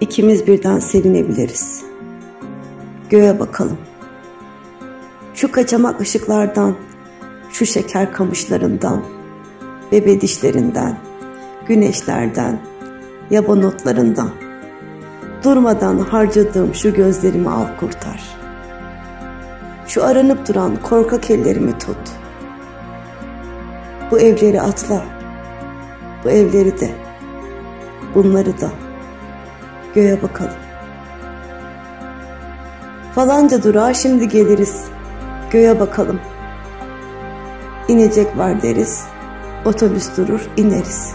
ikimiz birden sevinebiliriz. Göğe bakalım. Şu kaçamak ışıklardan, şu şeker kamışlarından, bebe dişlerinden, güneşlerden, yaban otlarından. Durmadan harcadığım şu gözlerimi al kurtar. Şu aranıp duran korkak ellerimi tut. Bu evleri atla. Bu evleri de. Bunları da. Göğe bakalım. Falanca durağa şimdi geliriz. Göğe bakalım. İnecek var deriz. Otobüs durur ineriz.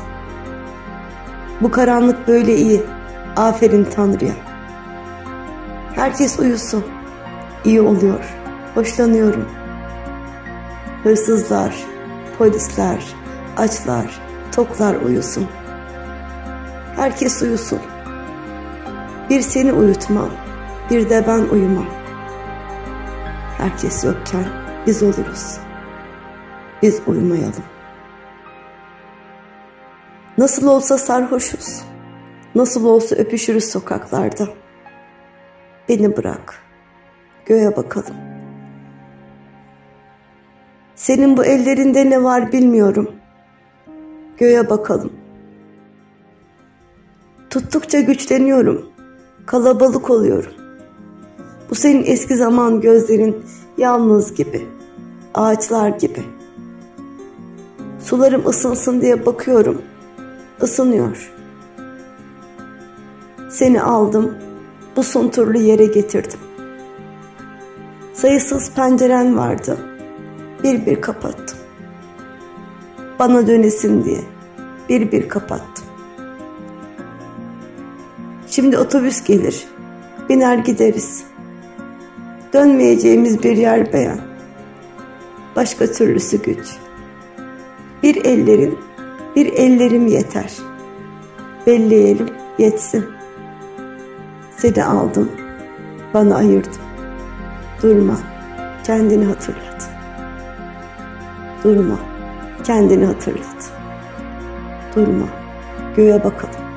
Bu karanlık böyle iyi. Aferin Tanrı'ya. Herkes uyusun. İyi oluyor. Hoşlanıyorum. Hırsızlar, polisler, açlar, toklar uyusun. Herkes uyusun. Bir seni uyutmam, bir de ben uyumam. Herkes yokken biz oluruz. Biz uyumayalım. Nasıl olsa sarhoşuz. Nasıl olsa öpüşürüz sokaklarda. Beni bırak. Göğe bakalım. Senin bu ellerinde ne var bilmiyorum. Göğe bakalım. Tuttukça güçleniyorum. Kalabalık oluyorum. Bu senin eski zaman gözlerin yalnız gibi. Ağaçlar gibi. Sularım ısınsın diye bakıyorum. Isınıyor. Seni aldım, bu sunturlu yere getirdim. Sayısız penceren vardı. Bir bir kapattım. Bana dönesin diye bir bir kapattım. Şimdi otobüs gelir. Biner gideriz. Dönmeyeceğimiz bir yer beğen. Başka türlüsü güç. Bir ellerin, bir ellerim yeter. Belleyelim, yetsin. Seni aldım, bana ayırdım. Durma, kendini hatırlat. Durma, kendini hatırlat. Durma, göğe bakalım.